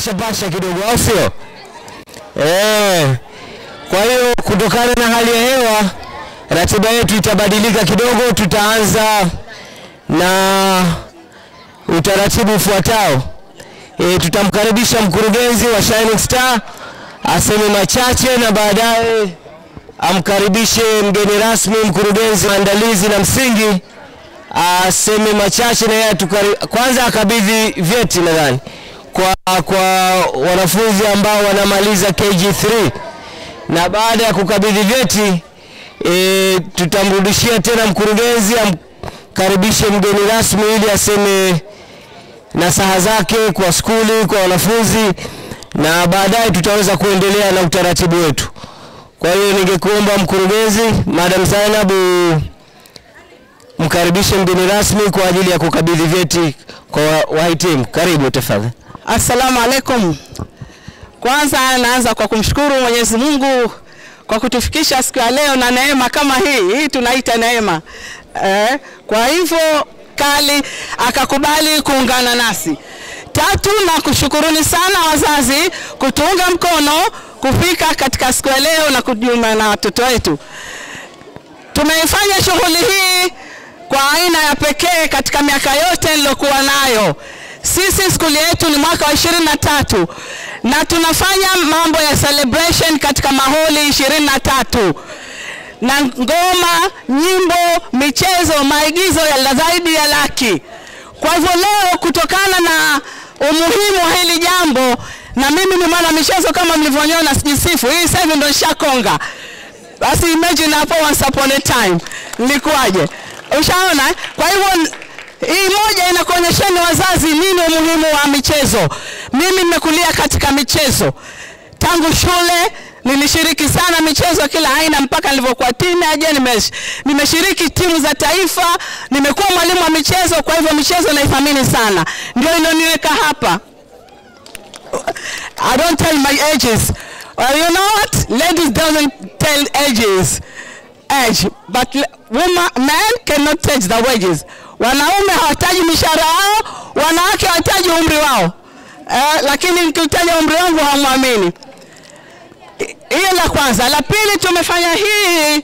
pasha pasha kidogo, au sio? Eh. Kwa hiyo kutokana na hali ya hewa, ratiba yetu itabadilika kidogo. Tutaanza na utaratibu ufuatao. E, tutamkaribisha mkurugenzi wa Shining Star aseme machache na baadaye amkaribishe mgeni rasmi mkurugenzi maandalizi na msingi aseme machache na yeye kwanza akabidhi vyeti nadhani kwa, kwa wanafunzi ambao wanamaliza KG3 na baada ya kukabidhi vyeti e, tutamrudishia tena mkurugenzi amkaribishe mgeni rasmi ili aseme nasaha zake kwa skuli, kwa wanafunzi na baadaye tutaweza kuendelea na utaratibu wetu. Kwa hiyo ningekuomba mkurugenzi, Madam Zainab, mkaribishe mgeni rasmi kwa ajili ya kukabidhi vyeti kwa wahitimu. Karibu tafadhali. Assalamu alaikum. Kwanza naanza kwa kumshukuru Mwenyezi Mungu kwa kutufikisha siku ya leo na neema kama hii. Hii tunaita neema. Eh, kwa hivyo kali akakubali kuungana nasi. Tatu, na kushukuruni sana wazazi kutuunga mkono kufika katika siku ya leo na kujuma na watoto wetu. Tumeifanya shughuli hii kwa aina ya pekee katika miaka yote niliyokuwa nayo. Sisi skuli yetu ni mwaka wa ishirini na tatu na tunafanya mambo ya celebration katika maholi ishirini na tatu na ngoma, nyimbo, michezo, maigizo ya zaidi ya laki. Kwa hivyo leo, kutokana na umuhimu wa hili jambo, na mimi ni mwana michezo kama mlivyoniona, sijisifu hii sasa hivi ndo nishakonga. Basi imagine hapo once upon a time nilikuwaje? Ushaona? Kwa hivyo hii moja inakuonyesheni wazazi nini umuhimu wa michezo. Mimi nimekulia katika michezo tangu shule nilishiriki sana michezo kila aina mpaka nilivyokuwa teenager. Nimesh, nimeshiriki timu za taifa, nimekuwa mwalimu wa michezo. Kwa hivyo michezo naithamini sana, ndio iloniweka hapa. I don't tell my ages. Well, you know what? Ladies doesn't tell ages. Age. But woman, men cannot change the wages. Wanaume hawataji mishahara yao, wanawake hawataji umri wao. Eh, lakini nikitaja umri wangu hamwamini. Hiyo la kwanza. La pili, tumefanya hii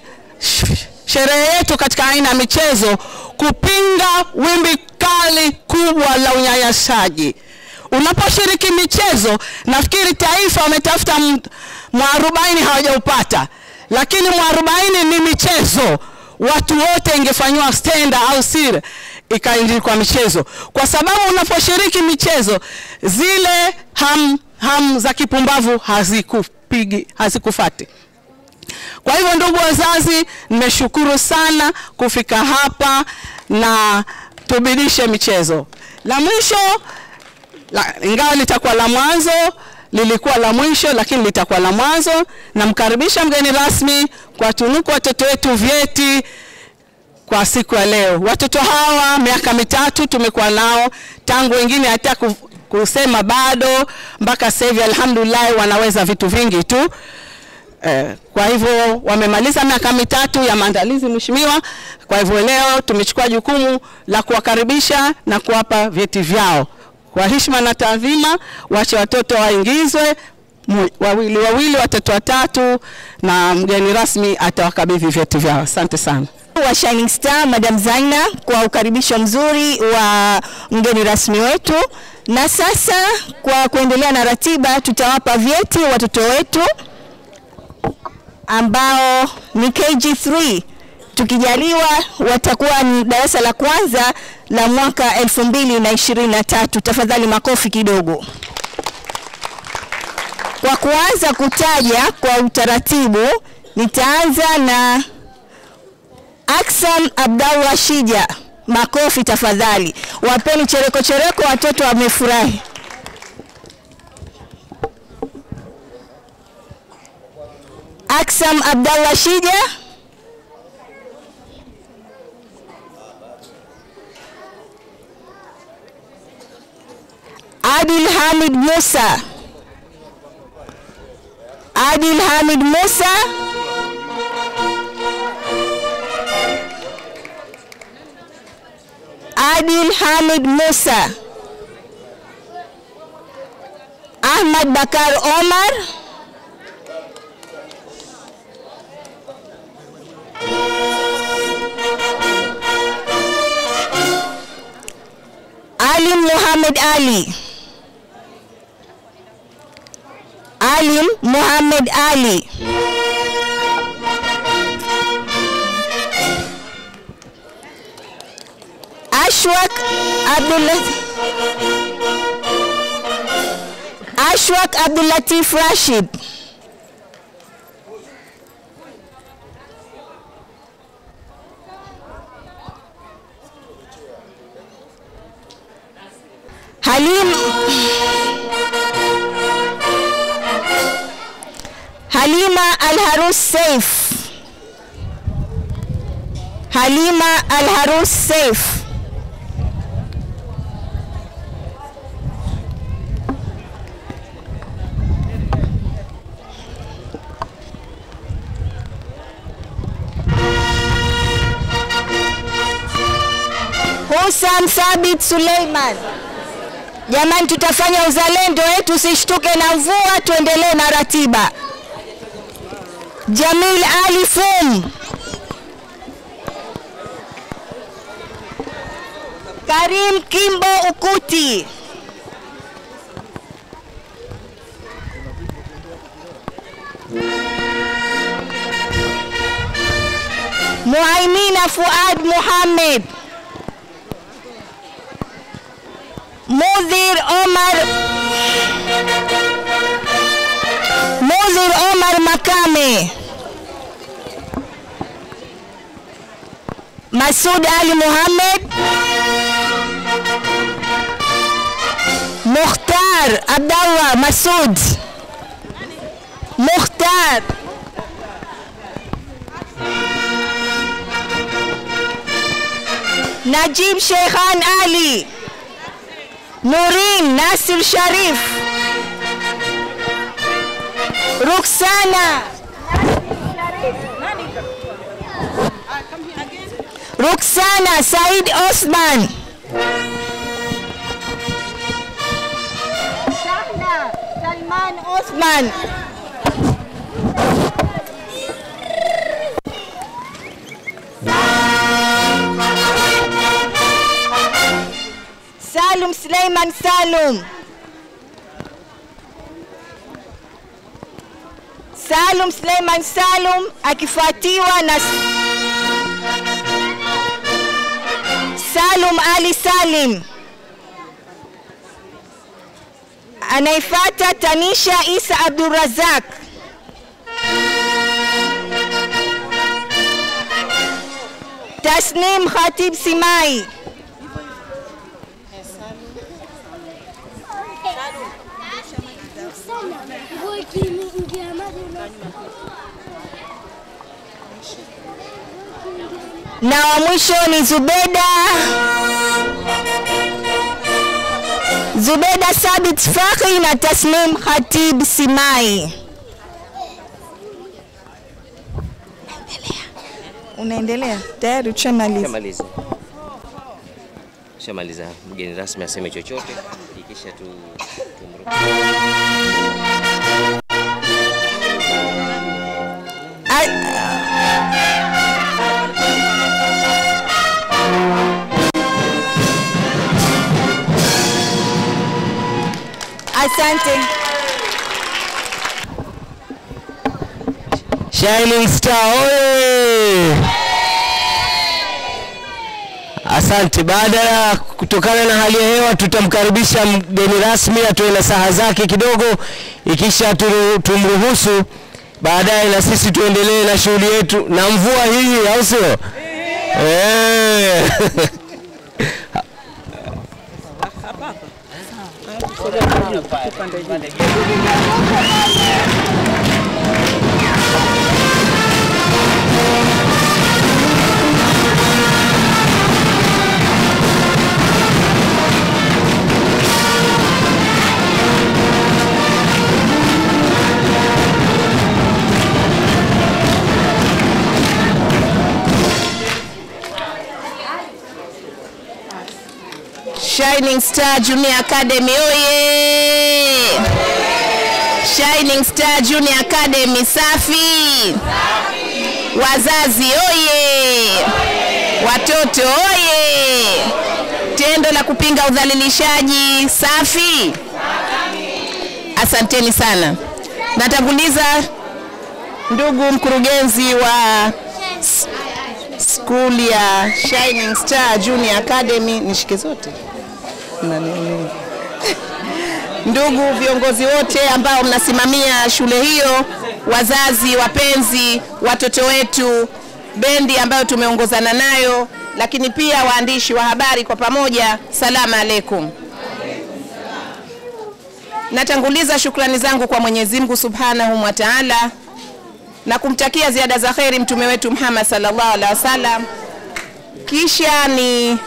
sherehe yetu katika aina ya michezo kupinga wimbi kali kubwa la unyanyasaji. Unaposhiriki michezo, nafikiri taifa wametafuta mwarobaini hawajaupata, lakini mwarobaini ni michezo. Watu wote ingefanyiwa stenda au sire ikaandikwa michezo, kwa sababu unaposhiriki michezo zile ham, ham za kipumbavu hazikupigi hazikufati. Kwa hivyo ndugu wazazi, nimeshukuru sana kufika hapa na tubidishe michezo. La mwisho la, ingawa litakuwa la mwanzo, lilikuwa la mwisho, lakini litakuwa la mwanzo. Namkaribisha mgeni rasmi kwa tunuku watoto wetu vyeti kwa siku ya leo. Watoto hawa miaka mitatu tumekuwa nao tangu wengine hata kusema bado mpaka sasa hivi, alhamdulillah, wanaweza vitu vingi tu. Eh, kwa hivyo wamemaliza miaka mitatu ya maandalizi mheshimiwa. Kwa hivyo leo tumechukua jukumu la kuwakaribisha na kuwapa vyeti vyao kwa heshima na taadhima. Wache watoto waingizwe wawili wawili, watoto watatu, na mgeni rasmi atawakabidhi vyeti vyao. Asante sana. Wa Shining Star Madam Zaina kwa ukaribisho mzuri wa mgeni rasmi wetu. Na sasa kwa kuendelea na ratiba, tutawapa vyeti watoto wetu ambao ni KG3 tukijaliwa watakuwa ni darasa la kwanza la mwaka elfu mbili na ishirini na tatu. Tafadhali makofi kidogo. Kwa kuanza kutaja kwa utaratibu, nitaanza na Aksam Abdallah Shija, makofi tafadhali. Wapeni chereko chereko, watoto wamefurahi. Aksam Abdallah Shija. Adil Hamid Musa. Adil Hamid Musa. Adil Hamid Musa. Muhammad Bakar Omar. Alim Muhammad Ali. Alim Muhammad Ali. أشواك عبد اللطيف راشد حليم حليمة الهروس سيف حليمة الهروس سيف Thabit Suleiman. Jamani, tutafanya uzalendo eh, usishtuke na mvua, tuendelee na ratiba. Jamil Ali Fum. Karim Kimbo Ukuti. Muaimina Fuad Muhammad. مدير عمر مدير عمر مكامي مسعود علي محمد. مختار عبد الله مسعود مختار. نجيب شيخان علي Nurin Nasir Sharif. Ruksana. Ruksana Said Osman. Shahna Salman Osman Salum Suleiman Salum. Salum Suleiman Salum akifuatiwa na Salum Ali Salim. Anaifuata Tanisha Isa Abdulrazak. Tasnim Khatib Simai. Na wa mwisho ni Zubeda Zubeda Sabit Fakhi na Tasnim Khatib Simai. Unaendelea tayari, ushamaliza ushamaliza. Shamaliza. Mgeni rasmi aseme chochote ikisha tu tumruhusu. Asante. Shining Star oye! Asante. Baada ya kutokana na hali ya hewa, tutamkaribisha mgeni rasmi atoe na saha zake kidogo, ikisha tumruhusu baadaye na sisi tuendelee na shughuli yetu na mvua hii, au sio? Eh. Shining Star Junior Academy oye! Shining Star Junior Academy safi. Wazazi oye! Watoto oye! Tendo la kupinga udhalilishaji safi. Asanteni sana. Natanguliza ndugu mkurugenzi wa skuli ya Shining Star Junior Academy, nishike zote na nini ndugu viongozi wote ambao mnasimamia shule hiyo, wazazi, wapenzi, watoto wetu, bendi ambayo tumeongozana nayo, lakini pia waandishi wa habari kwa pamoja, salamu alaikum. Natanguliza shukrani zangu kwa Mwenyezi Mungu Subhanahu wa Ta'ala na kumtakia ziada za kheri mtume wetu Muhammad sallallahu alaihi wasallam. Kisha ni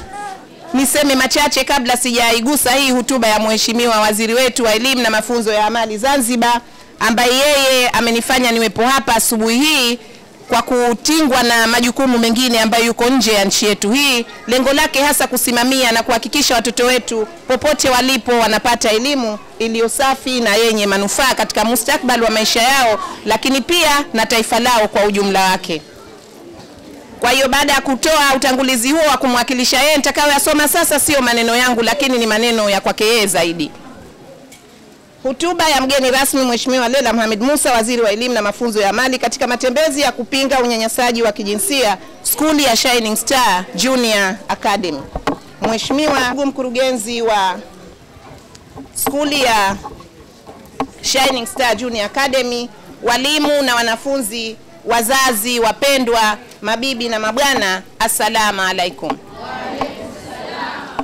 niseme machache kabla sijaigusa hii hutuba ya mheshimiwa waziri wetu wa elimu na mafunzo ya amali Zanzibar, ambaye yeye amenifanya niwepo hapa asubuhi hii kwa kutingwa na majukumu mengine ambayo yuko nje ya nchi yetu hii. Lengo lake hasa kusimamia na kuhakikisha watoto wetu popote walipo wanapata elimu iliyo safi na yenye manufaa katika mustakbali wa maisha yao, lakini pia na taifa lao kwa ujumla wake. Kwa hiyo baada ya kutoa utangulizi huo wa kumwakilisha yeye, nitakayoyasoma sasa sio maneno yangu, lakini ni maneno ya kwake yeye zaidi. Hutuba ya mgeni rasmi Mheshimiwa Lela Mohamed Musa, waziri wa elimu na mafunzo ya amali, katika matembezi ya kupinga unyanyasaji wa kijinsia skuli ya Shining Star Junior Academy. Mheshimiwa mkurugenzi wa skuli ya Shining Star Junior Academy, walimu na wanafunzi, wazazi wapendwa, mabibi na mabwana, assalamu alaikum.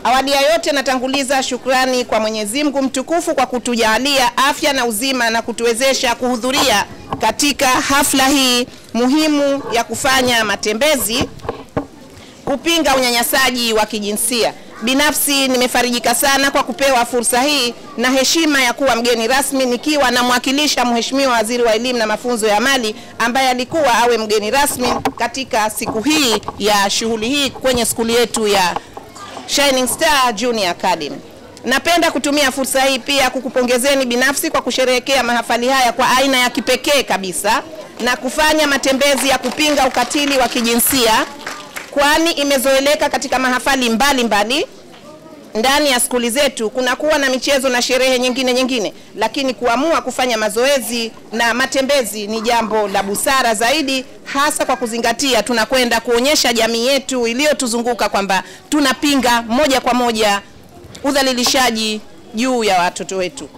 Awali ya yote natanguliza shukrani kwa Mwenyezi Mungu mtukufu kwa kutujalia afya na uzima na kutuwezesha kuhudhuria katika hafla hii muhimu ya kufanya matembezi kupinga unyanyasaji wa kijinsia. Binafsi nimefarijika sana kwa kupewa fursa hii na heshima ya kuwa mgeni rasmi nikiwa namwakilisha Mheshimiwa Waziri wa Elimu na Mafunzo ya Amali ambaye alikuwa awe mgeni rasmi katika siku hii ya shughuli hii kwenye skuli yetu ya Shining Star Junior Academy. Napenda kutumia fursa hii pia kukupongezeni binafsi kwa kusherehekea mahafali haya kwa aina ya kipekee kabisa na kufanya matembezi ya kupinga ukatili wa kijinsia kwani imezoeleka katika mahafali mbalimbali mbali, ndani ya skuli zetu kuna kuwa na michezo na sherehe nyingine nyingine, lakini kuamua kufanya mazoezi na matembezi ni jambo la busara zaidi, hasa kwa kuzingatia tunakwenda kuonyesha jamii yetu iliyotuzunguka kwamba tunapinga moja kwa moja udhalilishaji juu ya watoto wetu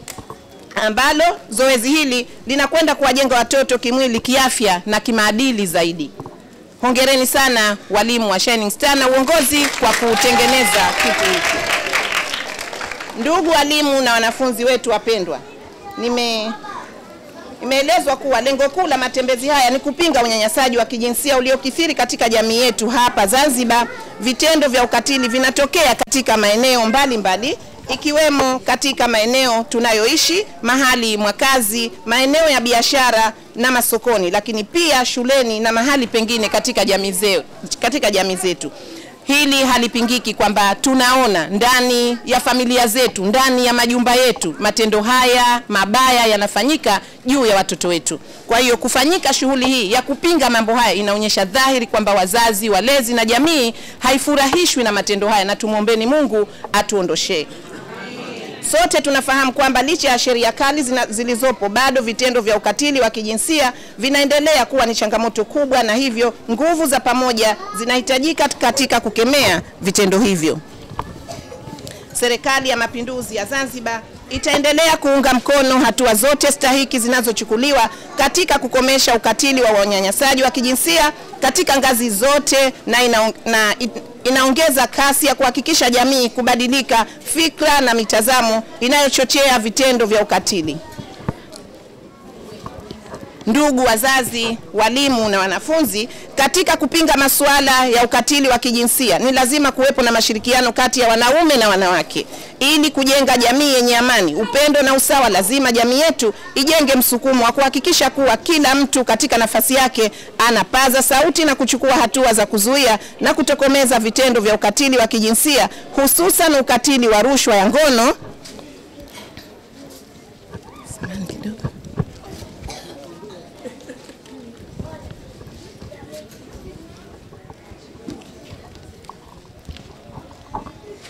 ambalo zoezi hili linakwenda kuwajenga watoto kimwili, kiafya na kimaadili zaidi. Hongereni sana walimu wa Shining Star na uongozi kwa kutengeneza kitu hiki. Ndugu walimu na wanafunzi wetu wapendwa, nime imeelezwa kuwa lengo kuu la matembezi haya ni kupinga unyanyasaji wa kijinsia uliokithiri katika jamii yetu hapa Zanzibar. Vitendo vya ukatili vinatokea katika maeneo mbalimbali ikiwemo katika maeneo tunayoishi, mahali mwa kazi, maeneo ya biashara na masokoni, lakini pia shuleni na mahali pengine katika jamii zetu, katika jamii zetu. Hili halipingiki kwamba tunaona ndani ya familia zetu, ndani ya majumba yetu, matendo haya mabaya yanafanyika juu ya watoto wetu. Kwa hiyo kufanyika shughuli hii ya kupinga mambo haya inaonyesha dhahiri kwamba wazazi, walezi na jamii haifurahishwi na matendo haya, na tumwombeni Mungu atuondoshee. Sote tunafahamu kwamba licha ya sheria kali zilizopo bado vitendo vya ukatili wa kijinsia vinaendelea kuwa ni changamoto kubwa, na hivyo nguvu za pamoja zinahitajika katika kukemea vitendo hivyo. Serikali ya Mapinduzi ya Zanzibar itaendelea kuunga mkono hatua zote stahiki zinazochukuliwa katika kukomesha ukatili wa unyanyasaji wa kijinsia katika ngazi zote na, ina, na inaongeza kasi ya kuhakikisha jamii kubadilika fikra na mitazamo inayochochea vitendo vya ukatili. Ndugu wazazi, walimu na wanafunzi, katika kupinga masuala ya ukatili wa kijinsia ni lazima kuwepo na mashirikiano kati ya wanaume na wanawake ili kujenga jamii yenye amani, upendo na usawa. Lazima jamii yetu ijenge msukumo wa kuhakikisha kuwa kila mtu katika nafasi yake anapaza sauti na kuchukua hatua za kuzuia na kutokomeza vitendo vya ukatili wa kijinsia, hususan ukatili wa rushwa ya ngono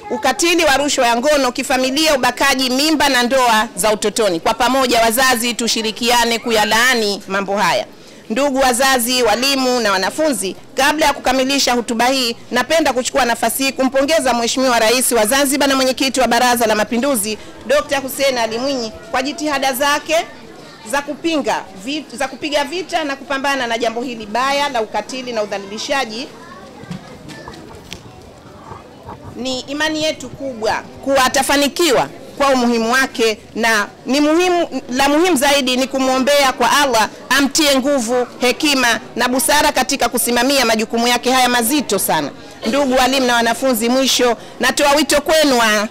ukatili wa rushwa ya ngono, kifamilia, ubakaji, mimba na ndoa za utotoni. Kwa pamoja, wazazi tushirikiane kuyalaani mambo haya. Ndugu wazazi, walimu na wanafunzi, kabla ya kukamilisha hotuba hii, napenda kuchukua nafasi hii kumpongeza Mheshimiwa Rais wa Zanzibar na mwenyekiti wa Baraza la Mapinduzi Dr. Hussein Ali Mwinyi kwa jitihada zake za kupinga vit, za kupiga vita na kupambana na jambo hili baya la ukatili na udhalilishaji. Ni imani yetu kubwa kuwa atafanikiwa kwa umuhimu wake, na ni muhimu, la muhimu zaidi ni kumwombea kwa Allah amtie nguvu, hekima na busara katika kusimamia majukumu yake haya mazito sana. Ndugu walimu na wanafunzi, mwisho natoa wito kwenu wa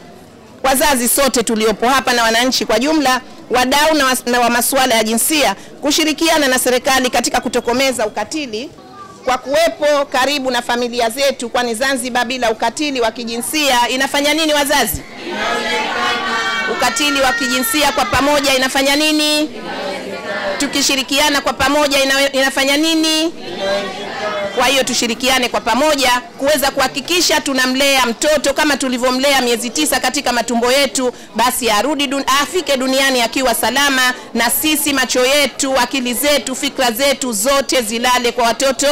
wazazi sote tuliopo hapa na wananchi kwa jumla, wadau na, wa, na wa masuala ya jinsia kushirikiana na serikali katika kutokomeza ukatili kwa kuwepo karibu na familia zetu, kwani Zanzibar bila ukatili wa kijinsia inafanya nini wazazi? Ukatili wa kijinsia kwa pamoja inafanya nini? Tukishirikiana kwa pamoja ina, inafanya nini? Kwa hiyo tushirikiane kwa pamoja kuweza kuhakikisha tunamlea mtoto kama tulivyomlea miezi tisa katika matumbo yetu, basi arudi dun, afike duniani akiwa salama, na sisi macho yetu, akili zetu, fikra zetu zote zilale kwa watoto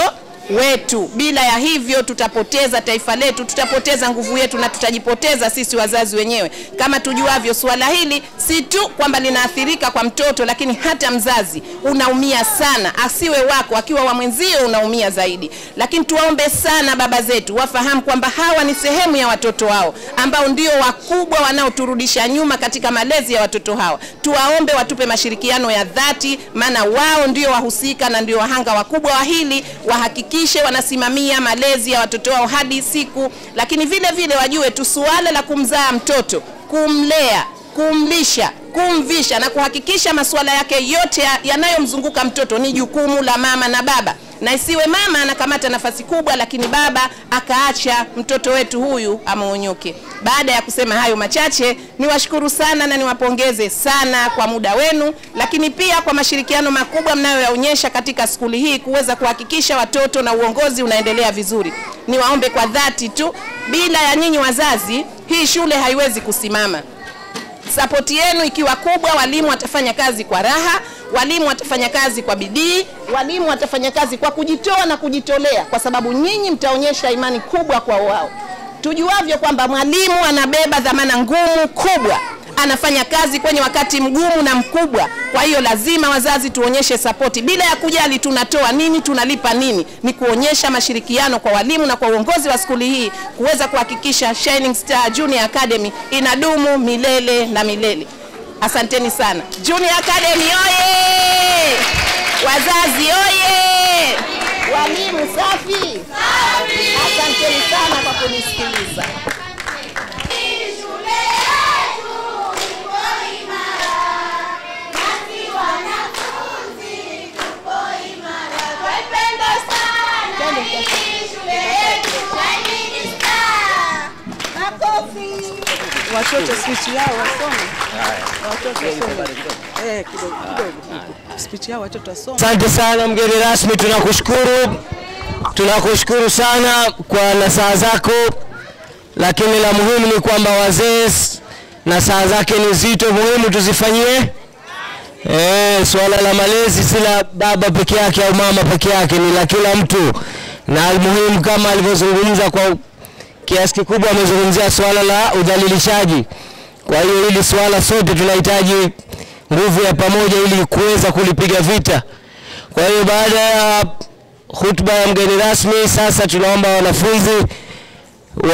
wetu. Bila ya hivyo tutapoteza taifa letu, tutapoteza nguvu yetu na tutajipoteza sisi wazazi wenyewe. Kama tujuavyo, suala hili si tu kwamba linaathirika kwa mtoto, lakini hata mzazi unaumia sana, asiwe wako, akiwa wa mwenzio unaumia zaidi. Lakini tuwaombe sana baba zetu wafahamu kwamba hawa ni sehemu ya watoto wao ambao ndio wakubwa wanaoturudisha nyuma katika malezi ya watoto hawa. Tuwaombe watupe mashirikiano ya dhati, maana wao ndio wahusika na ndio wahanga wakubwa wa hili, wahakikishe wanasimamia malezi ya watoto wao hadi siku, lakini vile vile wajue tu suala la kumzaa mtoto, kumlea kumlisha, kumvisha na kuhakikisha masuala yake yote yanayomzunguka mtoto ni jukumu la mama na baba, na isiwe mama anakamata nafasi kubwa, lakini baba akaacha mtoto wetu huyu amuonyoke. Baada ya kusema hayo machache, niwashukuru sana na niwapongeze sana kwa muda wenu, lakini pia kwa mashirikiano makubwa mnayoyaonyesha katika skuli hii kuweza kuhakikisha watoto na uongozi unaendelea vizuri. Niwaombe kwa dhati tu, bila ya nyinyi wazazi, hii shule haiwezi kusimama sapoti yenu ikiwa kubwa, walimu watafanya kazi kwa raha, walimu watafanya kazi kwa bidii, walimu watafanya kazi kwa kujitoa na kujitolea, kwa sababu nyinyi mtaonyesha imani kubwa kwa wao. Tujuavyo kwamba mwalimu anabeba dhamana ngumu kubwa, anafanya kazi kwenye wakati mgumu na mkubwa. Kwa hiyo lazima wazazi tuonyeshe sapoti bila ya kujali tunatoa nini, tunalipa nini. Ni kuonyesha mashirikiano kwa walimu na kwa uongozi wa skuli hii kuweza kuhakikisha Shining Star Junior Academy inadumu milele na milele. Asanteni sana. Junior Academy oye! Wazazi oye! Walimu safi! Asanteni sana kwa kunisikiliza. Watoto speech yao wasome. Watoto wasome. Eh, kidogo kidogo. Speech yao watoto wasome. Asante sana mgeni rasmi, tunakushukuru, tunakushukuru sana kwa nasaha zako, lakini la muhimu ni kwamba wazee na saa zake ni zito, muhimu tuzifanyie. Eh, swala la malezi si la baba peke yake au mama peke yake, ni la kila mtu, na muhimu kama alivyozungumza kwa kiasi kikubwa, amezungumzia swala la udhalilishaji. Kwa hiyo hili swala sote tunahitaji nguvu ya pamoja ili kuweza kulipiga vita. Kwa hiyo baada ya hutuba ya mgeni rasmi, sasa tunaomba wanafunzi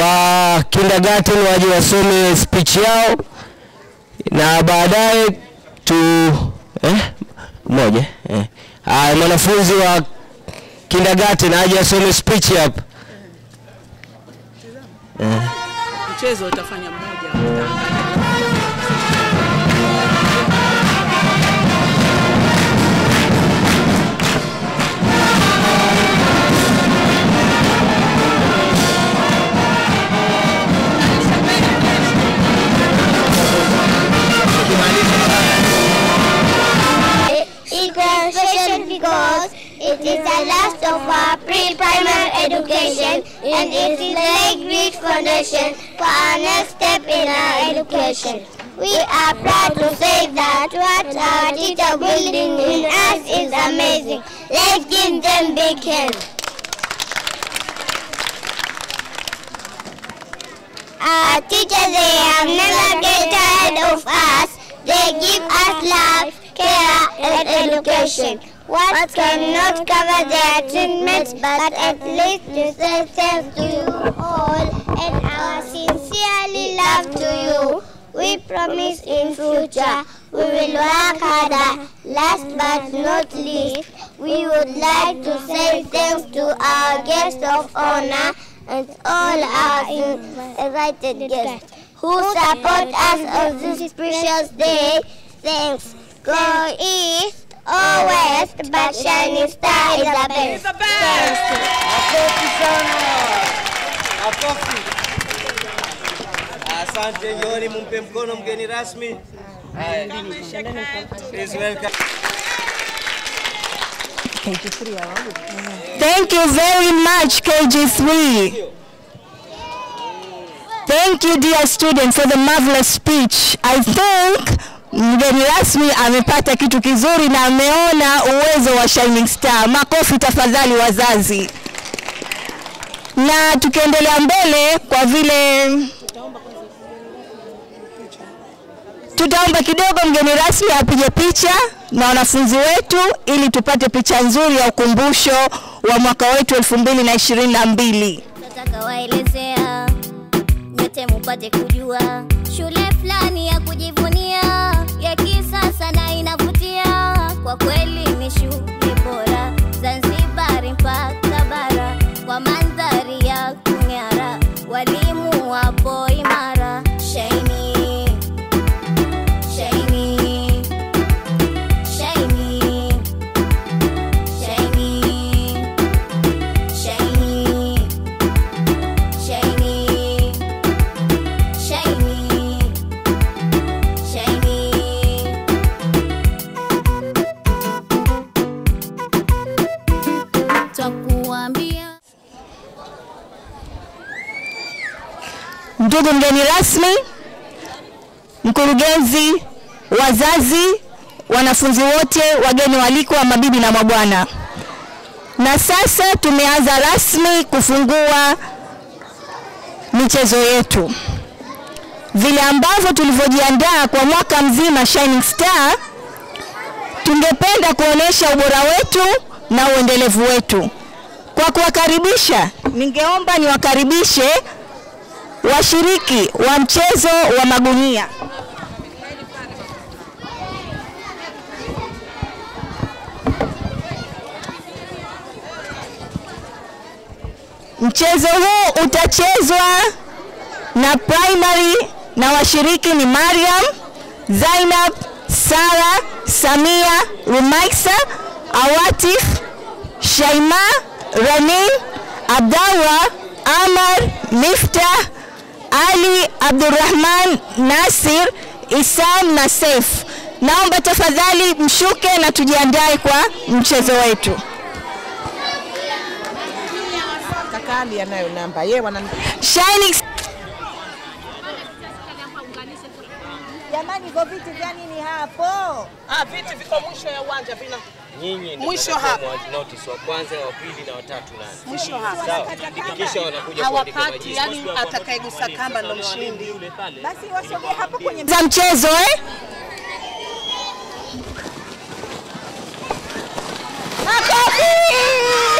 wa kindergarten waje wasome speech yao na baadaye tu eh, moja eh. Mwanafunzi wa kindergarten aje asome speech hapa. Mchezo utafanya mmoja. It is the last of our pre-primary education, and it is a great foundation for our next step in our education. We are proud to say that what our teacher building in us is amazing. Let's give them big hands. Our teachers, they have never get tired of us. They give us love, care, and education. What cannot cover their treatments, but at least to say thanks to you all and our sincerely love to you. We promise in future we will work harder. Last but not least, we would like to say thanks to our guest of honor and all our invited guests who support us on this precious day. Thanks. Go east or west, but shining star is the best. Makofi sana. Makofi. Asante, njooni mumpe mkono mgeni rasmi. Haya. Please welcome. Thank you very much, KG3. Thank you, dear students, for the marvelous speech. I think mgeni rasmi amepata kitu kizuri na ameona uwezo wa Shining Star. Makofi tafadhali wazazi. Na tukiendelea mbele, kwa vile tutaomba kidogo mgeni rasmi apige picha na wanafunzi wetu ili tupate picha nzuri ya ukumbusho wa mwaka wetu 2022. Nataka waelezea nyote mupate kujua Ndugu mgeni rasmi, mkurugenzi, wazazi, wanafunzi wote, wageni walikwa, mabibi na mabwana. Na sasa tumeanza rasmi kufungua michezo yetu. Vile ambavyo tulivyojiandaa kwa mwaka mzima Shining Star, tungependa kuonesha ubora wetu na uendelevu wetu. Kwa kuwakaribisha, ningeomba niwakaribishe washiriki wa mchezo wa magunia. Mchezo huu utachezwa na primary na washiriki ni Mariam, Zainab, Sara, Samia, Rumaisa, Awatif, Shaima, Ranin, Abdallah, Amar, Miftah, Ali, Abdurrahman, Nasir, Isam na Saif. Naomba tafadhali mshuke na tujiandae kwa mchezo wetu. Kakali anayo namba yeye wana Shining Jamani, hivyo viti vya nini hapo? ah, viti viko mwisho ya uwanja vina Nyinyi ndio Mwisho hapa. notice wa kwanza, wa pili na watatu nani? mwisho hapa Sawa. Kisha wanakuja hawapati, yani atakayegusa kamba ndo mshindi. Basi wasogee hapo kwenye za mchezo eh? Makofi!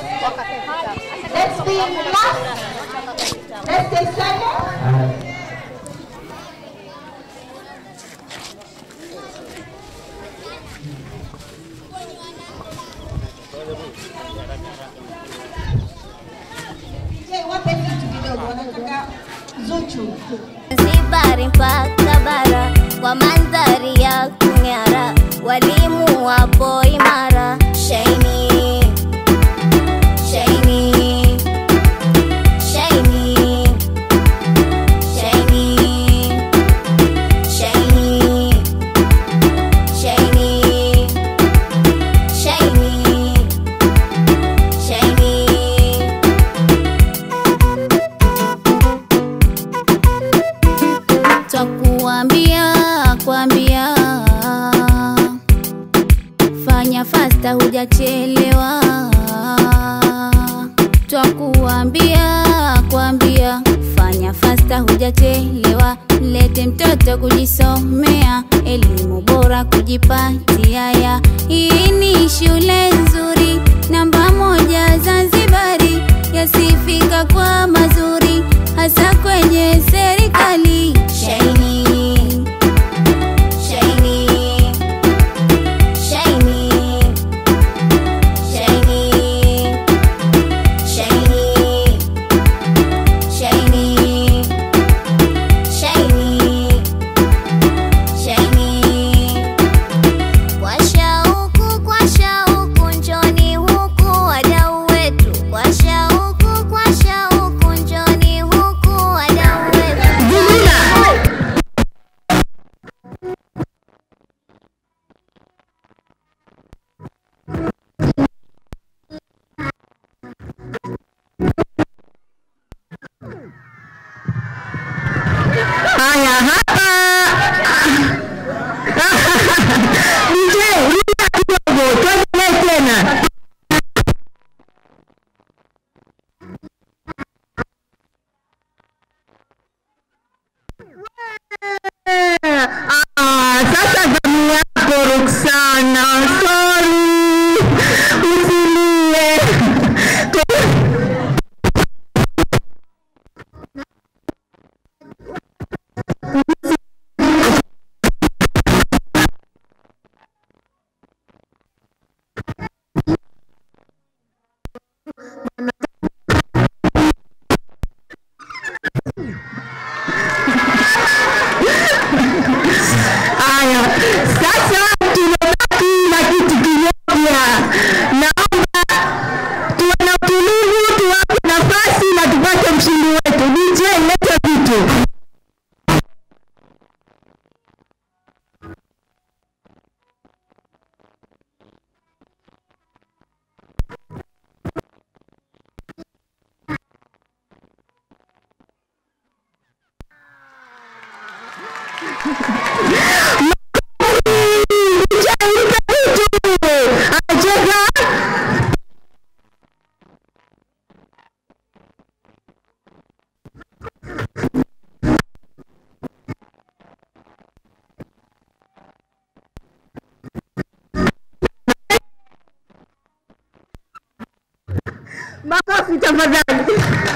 Let's be last. Let's stay silent. Zanzibar mpaka bara kwa mandhari ya kung'ara, walimu wapo imara. 马克思主义。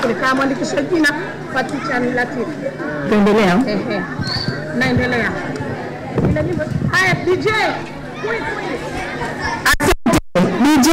Tuende kule kama mwandikisha jina Faticha ni Latifu. Tuendelea. Ehe. Naendelea. Ile nyimbo. Haya DJ. DJ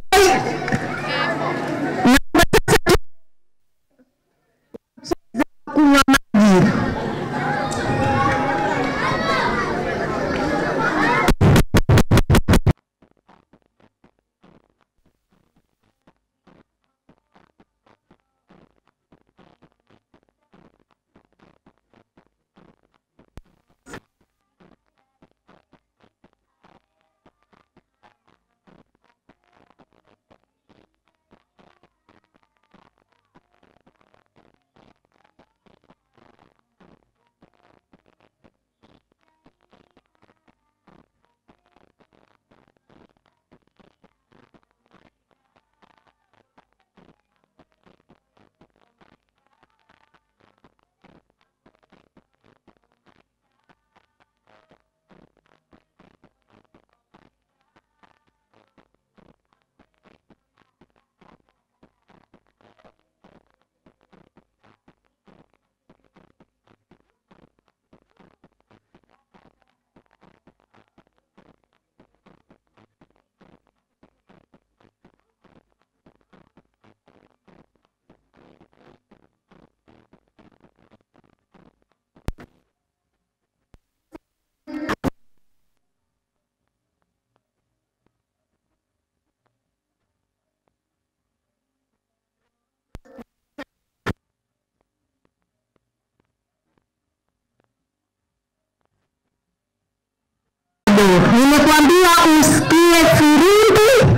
Nimekuambia usikie firimbi.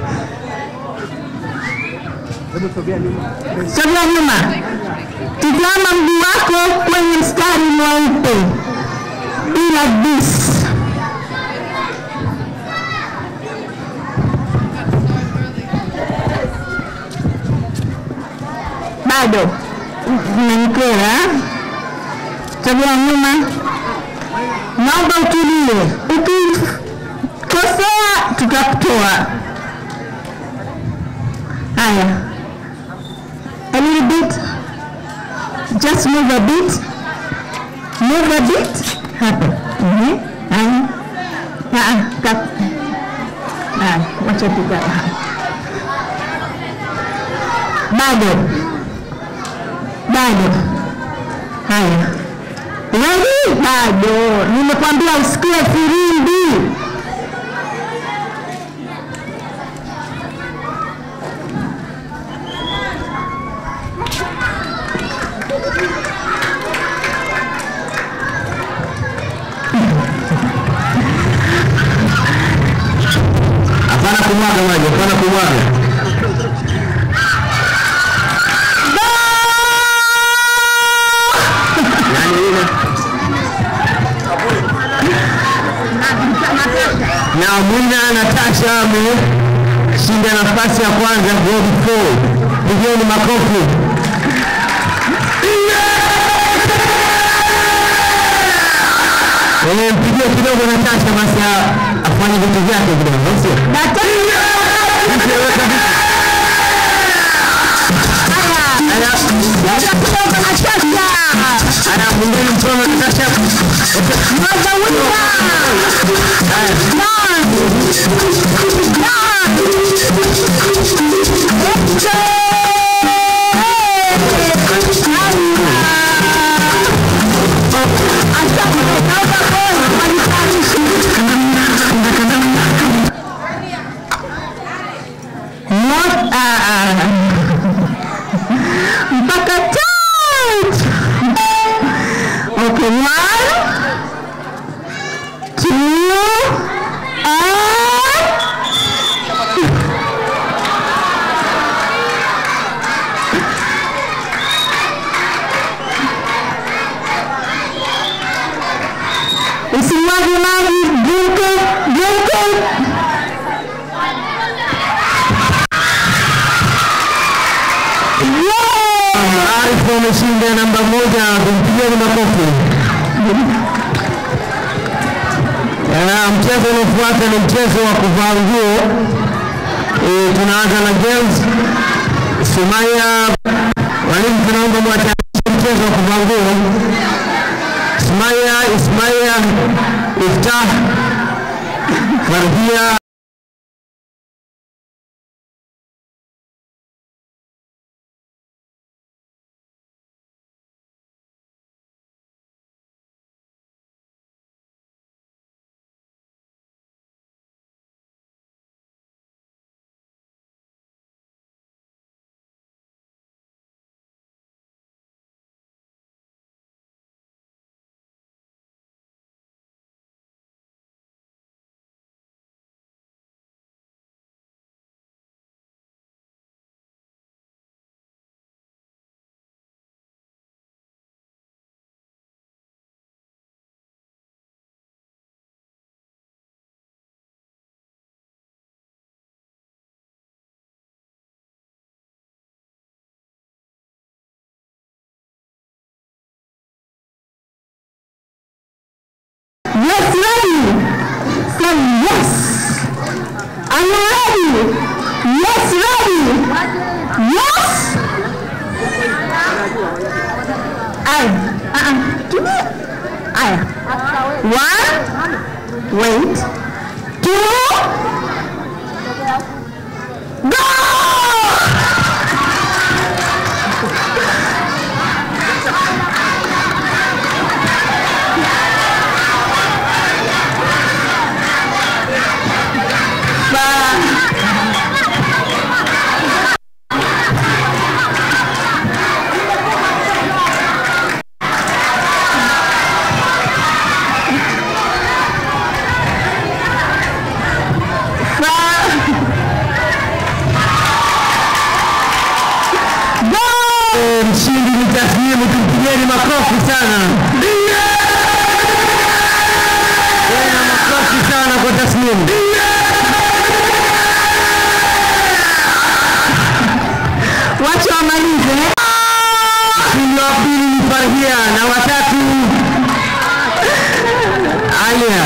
Sogea nyuma, tizama mguu wako kwenye mstari mweupe, ila this bado mnanikera. Chagua nyuma, naomba utulie. Ukikosea tutakutoa. Haya, a little bit, just move a bit, move a bit. Hapo. Mhm. Haya, haya, haya, wacha tukaa bado. Bado. Haya. Wewe bado. Nimekwambia usikie firimbi Yes, ready. Say yes. Are you ready? Yes, ready. Yes. Aya. Uh-uh. Tume. Aya. One. Wait. Two. Go! makofi sana, tena makofi sana kwa taslimu. Wacha wamalize. Mshindi wa pili nifarhia na watatu aya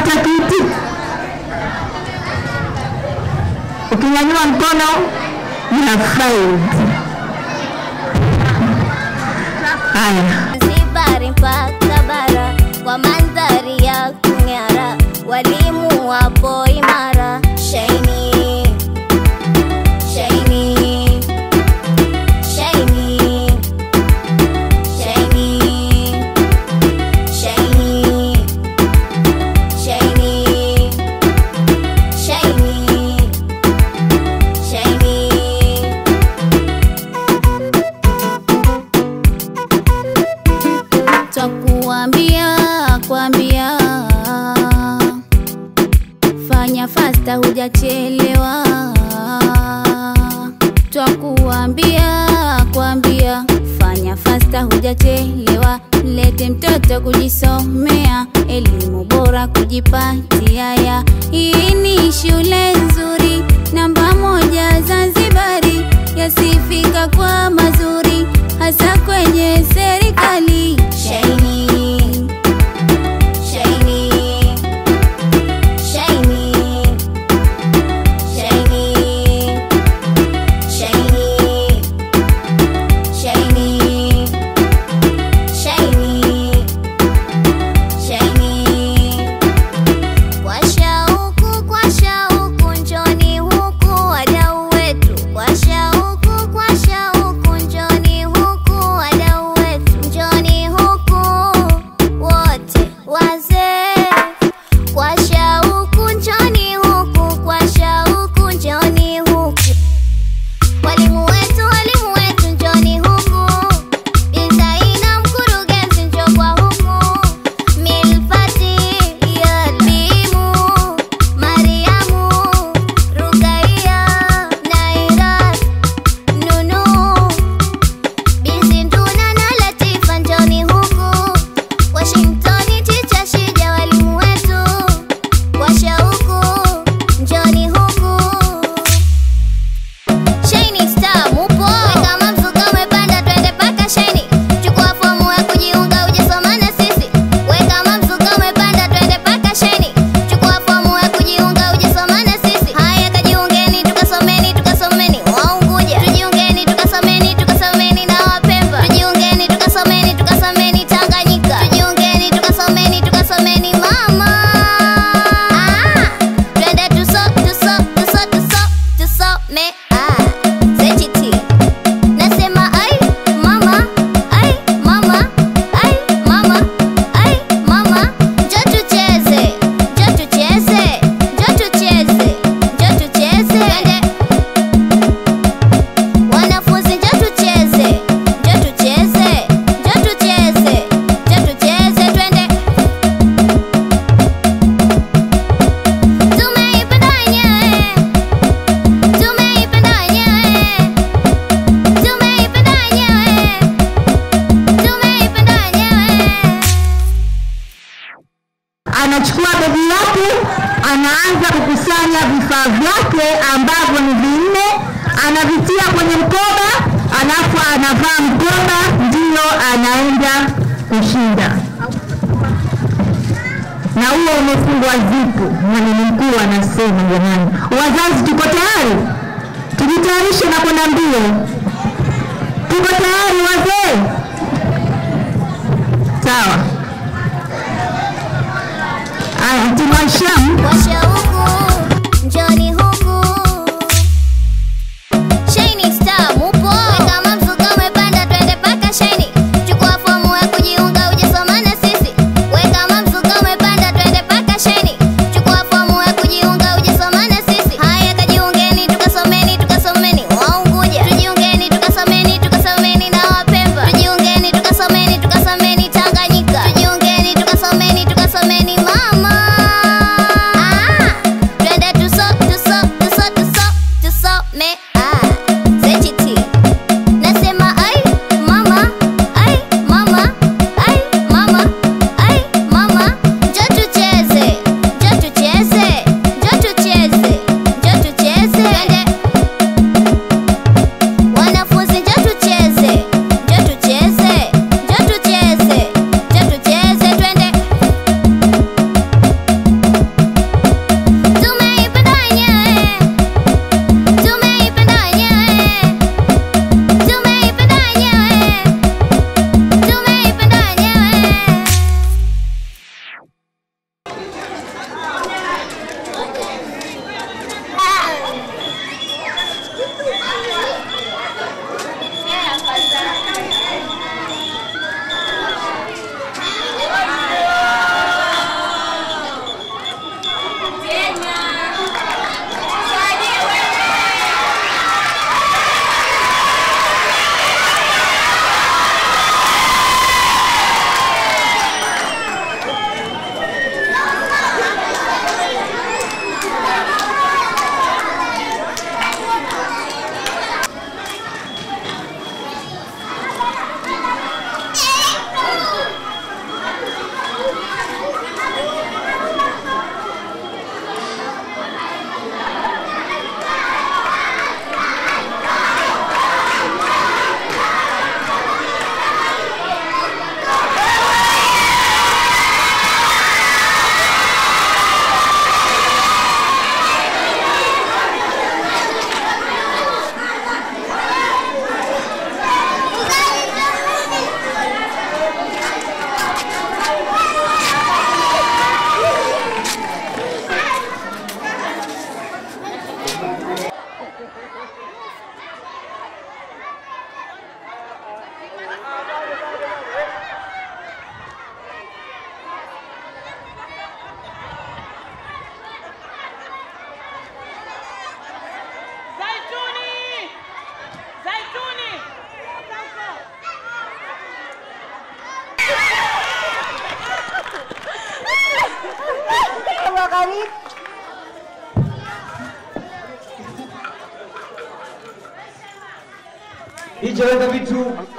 hata kiti. Ukinyanyua mkono una fail. Haya. Mpaka bara kwa mandhari ya kung'ara, walimu wapo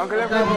Uncle Emperor.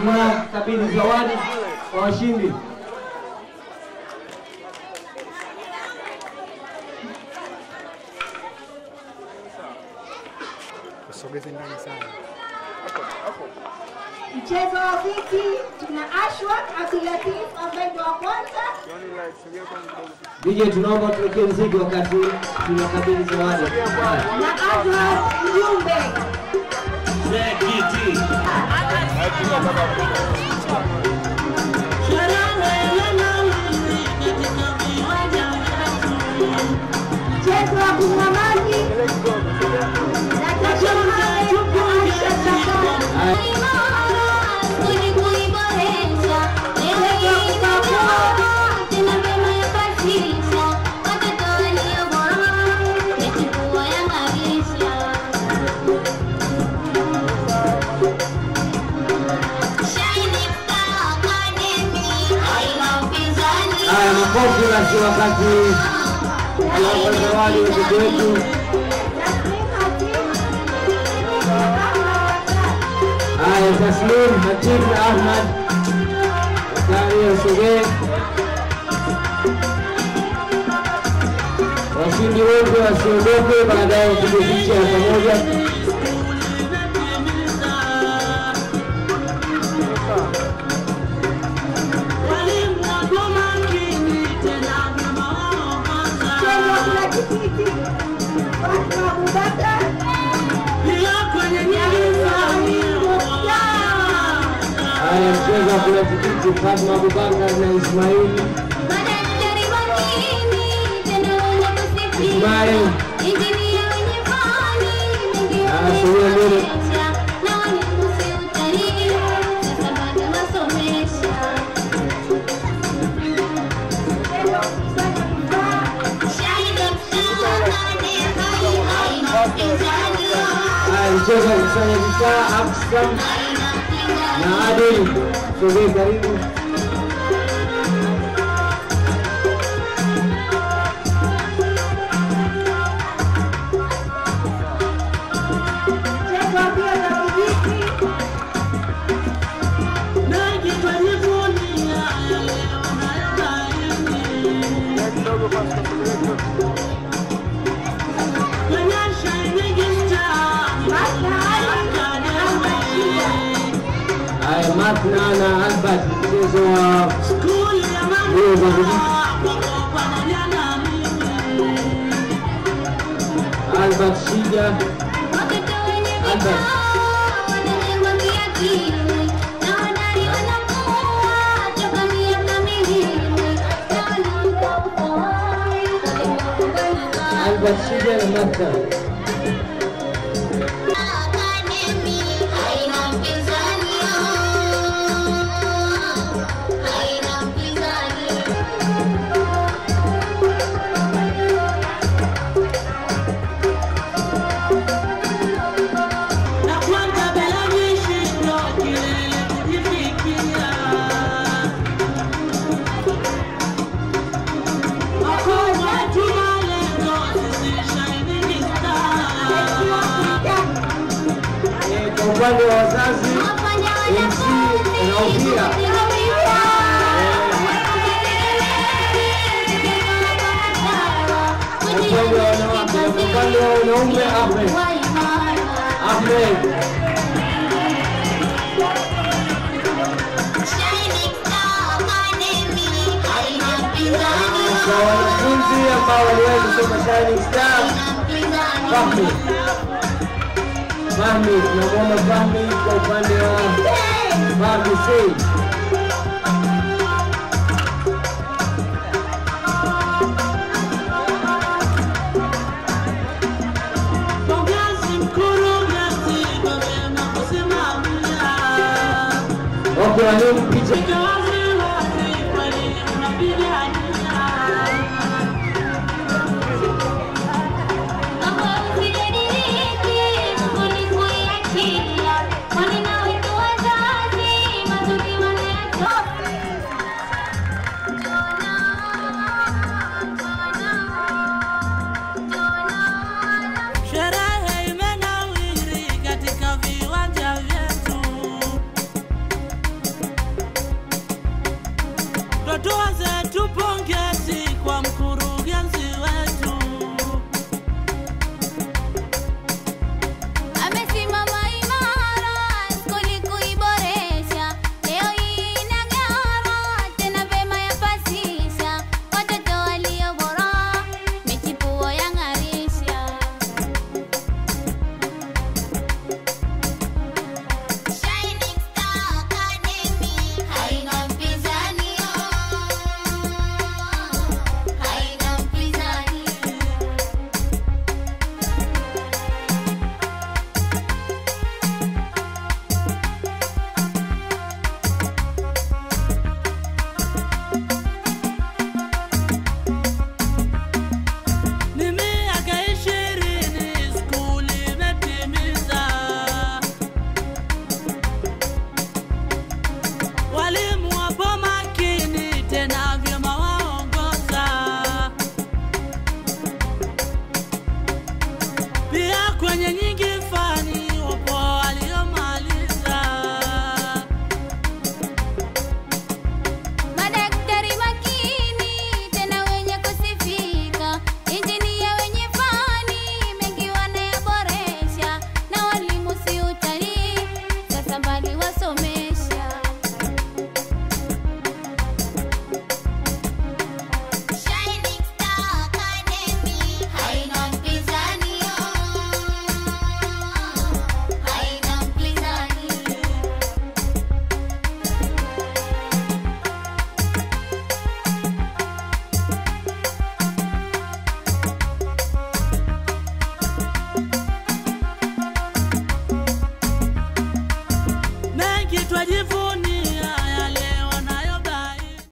Alto da Silva Brasil. Alô, trabalho de Deus. Ah, Taslim, Hatim Ahmad. Dari Suge. Washindi wote wasiondoke baada ya kupitisha pamoja anacheza kule kijiji Fatma Abubakar na Ismail. Ismail. Injinia kusanya vifaa Amsterdam na Adil, sogea karibu. Haya, Matna na Albert, mchezo wa mbio za vijiti. Albert Shija, Albert Albert Shija na upande wa wazazi, anaopia upande wa wanawake, na upande wa wanaume Ahmed. Ahmed. Kwa wanafunzi ambao waliwahi kusoma Shining Star, Fahmi. Fahmi, tunamwona Fahmi kwa upande wa Fahmi Said. Okay, walimu picha. Doors at